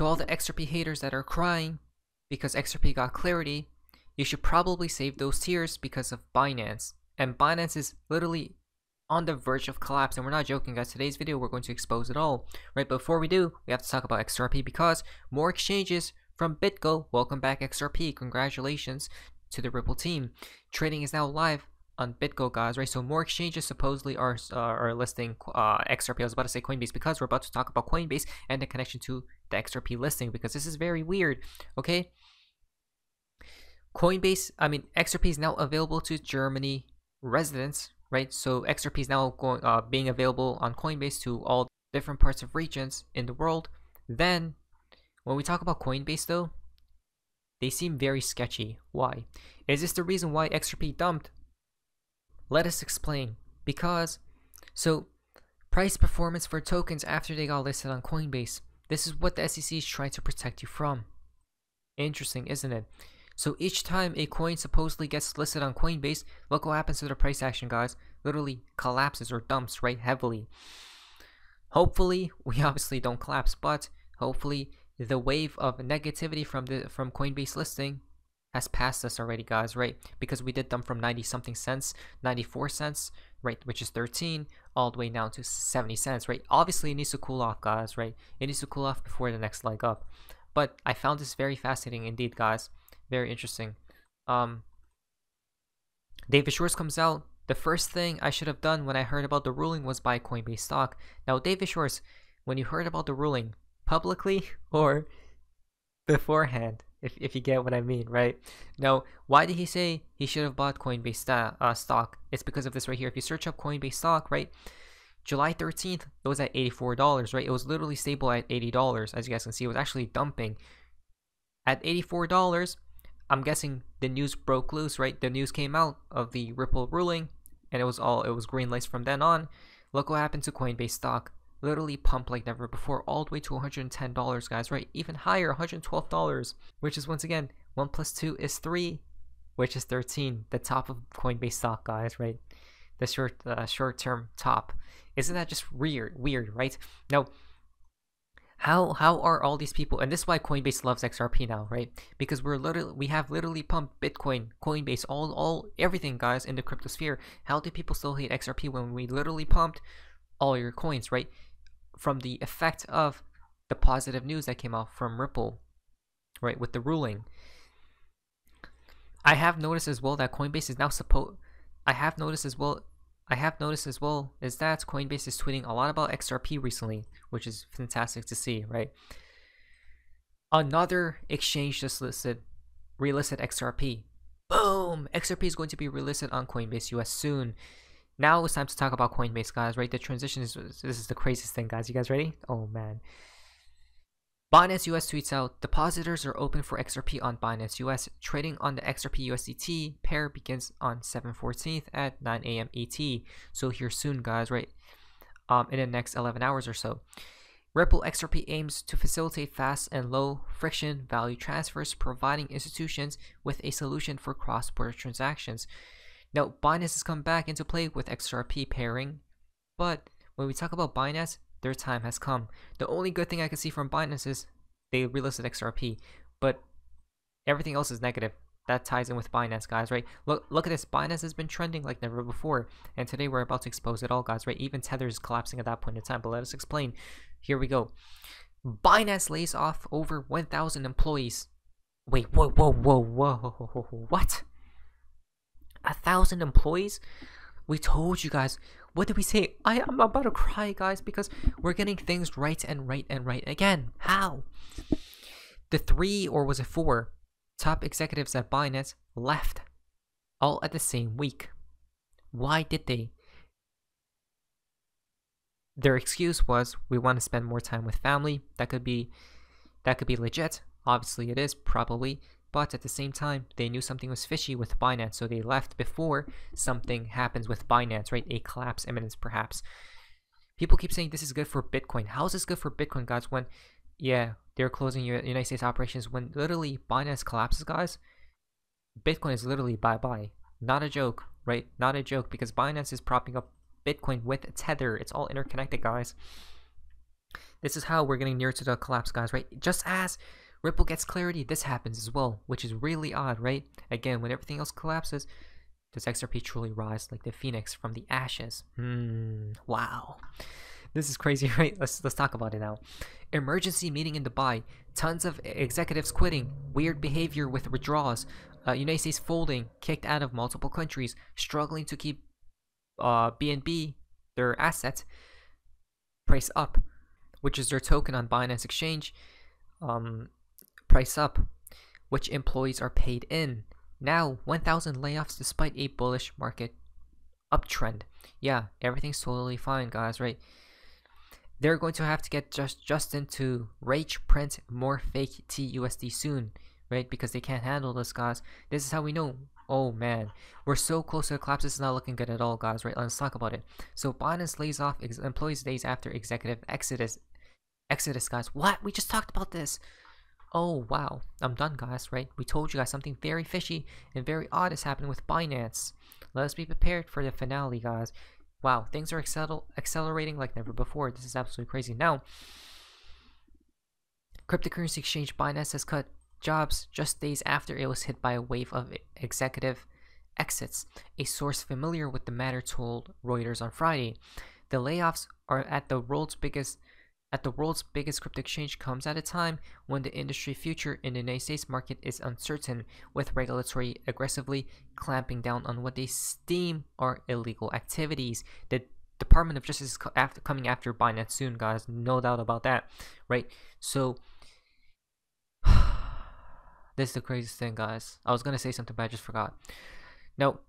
to all the XRP haters that are crying because XRP got clarity, you should probably save those tears because of Binance. And Binance is literally on the verge of collapse and we're not joking guys. Today's video we're going to expose it all. Right before we do we have to talk about xrp because more exchanges from bitgo welcome back xrp congratulations to the ripple team. Trading is now live on BitGo, guys, right? So more exchanges supposedly are uh, are listing uh, XRP. I was about to say Coinbase because we're about to talk about Coinbase and the connection to the XRP listing because this is very weird. Okay. Coinbase, I mean XRP is now available to Germany residents, right? So XRP is now going uh, being available on Coinbase to all different parts of regions in the world. Then, when we talk about Coinbase, though, they seem very sketchy. Why? Is this the reason why XRP dumped let us explain. Because, so, price performance for tokens after they got listed on Coinbase. This is what the SEC is trying to protect you from. Interesting, isn't it? So each time a coin supposedly gets listed on Coinbase, look what happens to the price action, guys. Literally collapses or dumps right heavily. Hopefully, we obviously don't collapse, but hopefully the wave of negativity from the from Coinbase listing has passed us already guys right? Because we did them from 90 something cents 94 cents right which is 13 all the way down to 70 cents right? Obviously it needs to cool off guys right? It needs to cool off before the next leg up. But i found this very fascinating indeed guys. Very interesting. Um david schwartz comes out. The first thing i should have done when i heard about the ruling was buy coinbase stock. Now david schwartz when you heard about the ruling publicly or beforehand if, if you get what I mean, right? Now, why did he say he should have bought Coinbase st uh, stock? It's because of this right here. If you search up Coinbase stock, right, July 13th, it was at $84, right? It was literally stable at $80. As you guys can see, it was actually dumping. At $84, I'm guessing the news broke loose, right? The news came out of the Ripple ruling, and it was all, it was green lights from then on. Look what happened to Coinbase stock literally pumped like never before, all the way to $110, guys, right? Even higher, $112, which is once again, 1 plus 2 is 3, which is 13, the top of Coinbase stock, guys, right? The short uh, short term top. Isn't that just weird, weird, right? Now, how how are all these people and this is why coinbase loves xrp now right because we're literally we have literally pumped bitcoin coinbase all all everything guys in the cryptosphere how do people still hate xrp when we literally pumped all your coins right from the effect of the positive news that came out from Ripple, right, with the ruling. I have noticed as well that Coinbase is now supposed. I have noticed as well. I have noticed as well is that Coinbase is tweeting a lot about XRP recently, which is fantastic to see, right? Another exchange just listed, relisted XRP. Boom! XRP is going to be relisted on Coinbase US soon. Now it's time to talk about Coinbase, guys, right? The transition is this is the craziest thing, guys. You guys ready? Oh man. Binance US tweets out, depositors are open for XRP on Binance US. Trading on the XRP USDT pair begins on 7-14th at 9 a.m. ET. So here soon, guys, right? Um, in the next 11 hours or so. Ripple XRP aims to facilitate fast and low friction value transfers, providing institutions with a solution for cross-border transactions. Now, Binance has come back into play with XRP pairing, but when we talk about Binance, their time has come. The only good thing I can see from Binance is they relisted XRP, but everything else is negative. That ties in with Binance, guys, right? Look, look at this. Binance has been trending like never before, and today we're about to expose it all, guys, right? Even Tether is collapsing at that point in time. But let us explain. Here we go. Binance lays off over 1,000 employees. Wait, whoa, whoa, whoa, whoa, what? A thousand employees? We told you guys. What did we say? I am about to cry guys because we're getting things right and right and right. Again how? The three or was it four top executives at binance left all at the same week. Why did they? Their excuse was we want to spend more time with family. That could be that could be legit. Obviously it is probably but at the same time, they knew something was fishy with Binance, so they left before something happens with Binance, right? A collapse imminence, perhaps. People keep saying this is good for Bitcoin. How is this good for Bitcoin, guys? When, yeah, they're closing your United States operations. When literally Binance collapses, guys, Bitcoin is literally bye bye. Not a joke, right? Not a joke because Binance is propping up Bitcoin with Tether. It's all interconnected, guys. This is how we're getting near to the collapse, guys, right? Just as Ripple gets clarity, this happens as well, which is really odd, right? Again, when everything else collapses, does XRP truly rise like the phoenix from the ashes? Hmm, wow. This is crazy, right? Let's let's talk about it now. Emergency meeting in Dubai. Tons of executives quitting. Weird behavior with withdrawals. Uh, United States folding. Kicked out of multiple countries. Struggling to keep uh, BNB their asset price up, which is their token on Binance Exchange. Um, price up, which employees are paid in. Now, 1,000 layoffs despite a bullish market uptrend. Yeah, everything's totally fine, guys, right? They're going to have to get just Justin to rage print more fake TUSD soon, right? Because they can't handle this, guys. This is how we know. Oh man, we're so close to the collapse. This is not looking good at all, guys. Right? Let's talk about it. So Binance lays off employees days after executive exodus. Exodus, guys. What? We just talked about this. Oh wow, I'm done, guys. Right? We told you guys something very fishy and very odd is happening with Binance. Let us be prepared for the finale, guys. Wow, things are accel accelerating like never before. This is absolutely crazy. Now, cryptocurrency exchange Binance has cut jobs just days after it was hit by a wave of executive exits. A source familiar with the matter told Reuters on Friday. The layoffs are at the world's biggest at the world's biggest crypto exchange comes at a time when the industry future in the United States market is uncertain, with regulatory aggressively clamping down on what they steam are illegal activities. The Department of Justice is after, coming after Binance soon, guys. No doubt about that, right? So, this is the craziest thing, guys. I was gonna say something, but I just forgot. Now,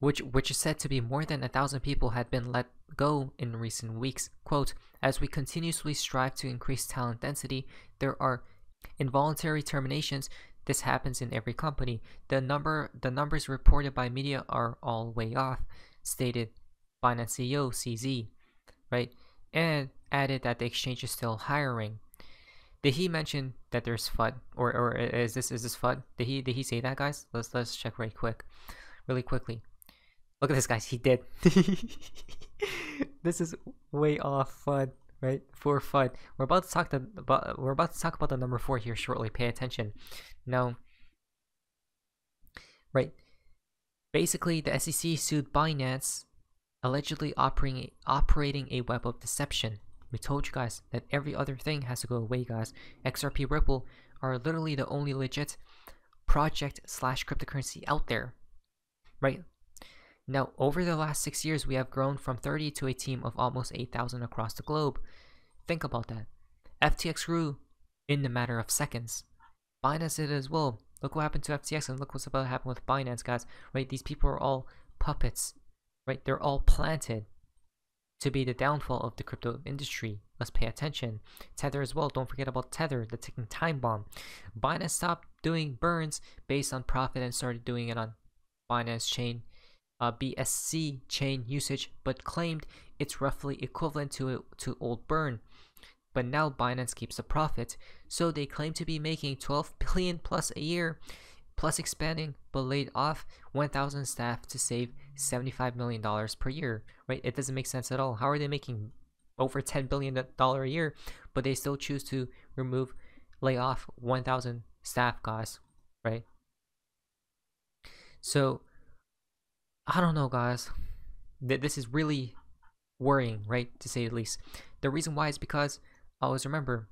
which which is said to be more than a thousand people had been let go in recent weeks. Quote, as we continuously strive to increase talent density, there are involuntary terminations. This happens in every company. The number the numbers reported by media are all way off, stated Binance CEO CZ, right? And added that the exchange is still hiring. Did he mention that there's FUD? Or or is this is this FUD? Did he did he say that guys? Let's let's check right quick. Really quickly. Look at this, guys. He did. this is way off FUD, right? For FUD. We're about to talk the, about we're about to talk about the number four here shortly. Pay attention. Now, right. Basically, the SEC sued Binance, allegedly operating operating a web of deception. We told you guys that every other thing has to go away, guys. XRP Ripple are literally the only legit project slash cryptocurrency out there, right? Now, over the last six years, we have grown from 30 to a team of almost 8,000 across the globe. Think about that. FTX grew in the matter of seconds. Binance did as well. Look what happened to FTX and look what's about to happen with Binance, guys. Right? These people are all puppets. Right? They're all planted to be the downfall of the crypto industry. Let's pay attention. Tether as well. Don't forget about Tether, the ticking time bomb. Binance stopped doing burns based on profit and started doing it on Binance chain uh, BSC chain usage, but claimed it's roughly equivalent to to old burn. But now Binance keeps a profit, so they claim to be making 12 billion plus a year, plus expanding, but laid off 1,000 staff to save 75 million dollars per year. Right? It doesn't make sense at all. How are they making over 10 billion dollar a year, but they still choose to remove, lay off 1,000 staff guys, right? So I don't know, guys. That this is really worrying, right? To say the least. The reason why is because always remember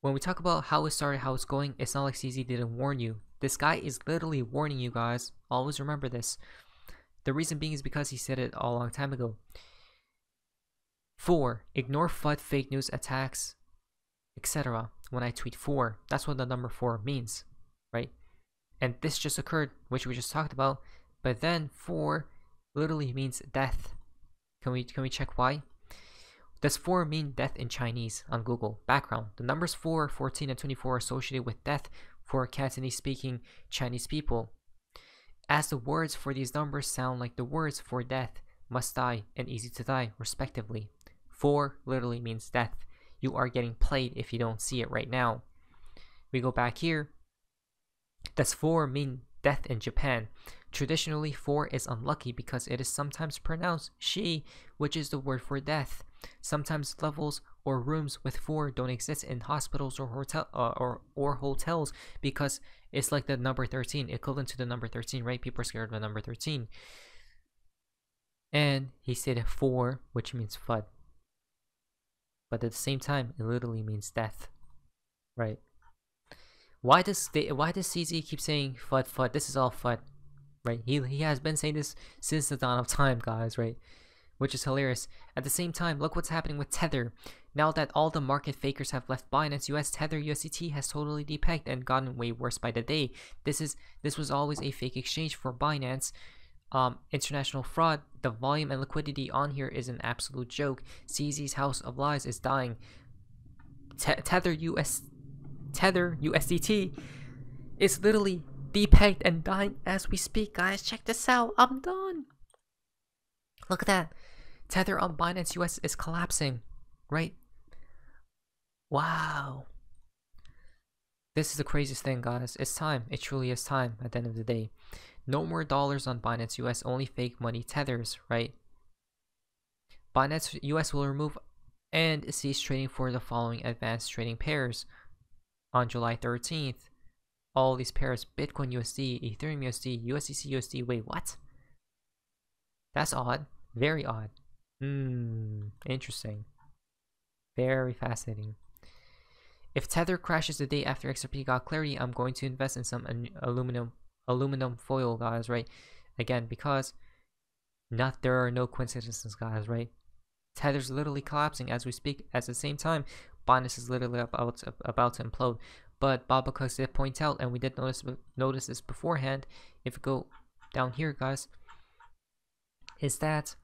when we talk about how it started, how it's going, it's not like CZ didn't warn you. This guy is literally warning you guys. Always remember this. The reason being is because he said it a long time ago. 4. Ignore FUD, fake news, attacks, etc. When I tweet 4, that's what the number 4 means, right? And this just occurred, which we just talked about, but then 4 literally means death. Can we can we check why? Does 4 mean death in Chinese on Google? Background. The numbers 4, 14, and 24 are associated with death for Cantonese speaking Chinese people. As the words for these numbers sound like the words for death, must die, and easy to die, respectively. 4 literally means death. You are getting played if you don't see it right now. We go back here. Does 4 mean death in Japan? Traditionally, 4 is unlucky because it is sometimes pronounced she, which is the word for death. Sometimes levels or rooms with 4 don't exist in hospitals or hotel uh, or or hotels because it's like the number 13, equivalent to the number 13, right? People are scared of the number 13. And he said 4, which means FUD. But at the same time, it literally means death. Right? Why does they, why does CZ keep saying FUD FUD? This is all FUD right? He, he has been saying this since the dawn of time, guys, right? Which is hilarious. At the same time, look what's happening with Tether. Now that all the market fakers have left Binance US, Tether USDT has totally depegged and gotten way worse by the day. This is this was always a fake exchange for Binance. Um, international fraud. The volume and liquidity on here is an absolute joke. CZ's house of lies is dying. Tether US Tether USDT is literally depegged and dying as we speak, guys. Check this out. I'm done. Look at that. Tether on Binance US is collapsing, right? Wow. This is the craziest thing, guys. It's time. It truly is time at the end of the day. No more dollars on Binance US, only fake money tethers, right? Binance US will remove and cease trading for the following advanced trading pairs on July 13th all these pairs Bitcoin USD, Ethereum USD, USDC USD. Wait, what? That's odd. Very odd. Hmm, interesting. Very fascinating. If Tether crashes the day after XRP got clarity, I'm going to invest in some aluminum aluminum foil, guys, right? Again, because not there are no coincidences, guys, right? Tether's literally collapsing as we speak. At the same time, Binance is literally about to, about to implode. But Babakos did point out, and we did notice notice this beforehand. If we go down here, guys, is that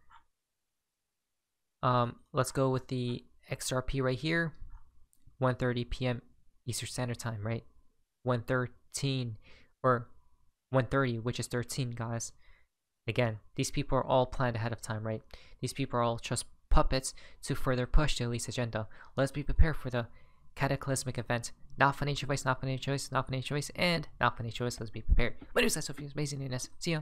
um, let's go with the XRP right here, 1:30 p.m. Eastern Standard Time, right? 1:13 or 1:30, which is 13, guys. Again, these people are all planned ahead of time, right? These people are all just puppets to further push the elite's agenda. Let's be prepared for the cataclysmic event. Not financial choice, not financial choice, not financial choice, and not financial choice. Let's be prepared. My name is Sophie, amazingness. See ya.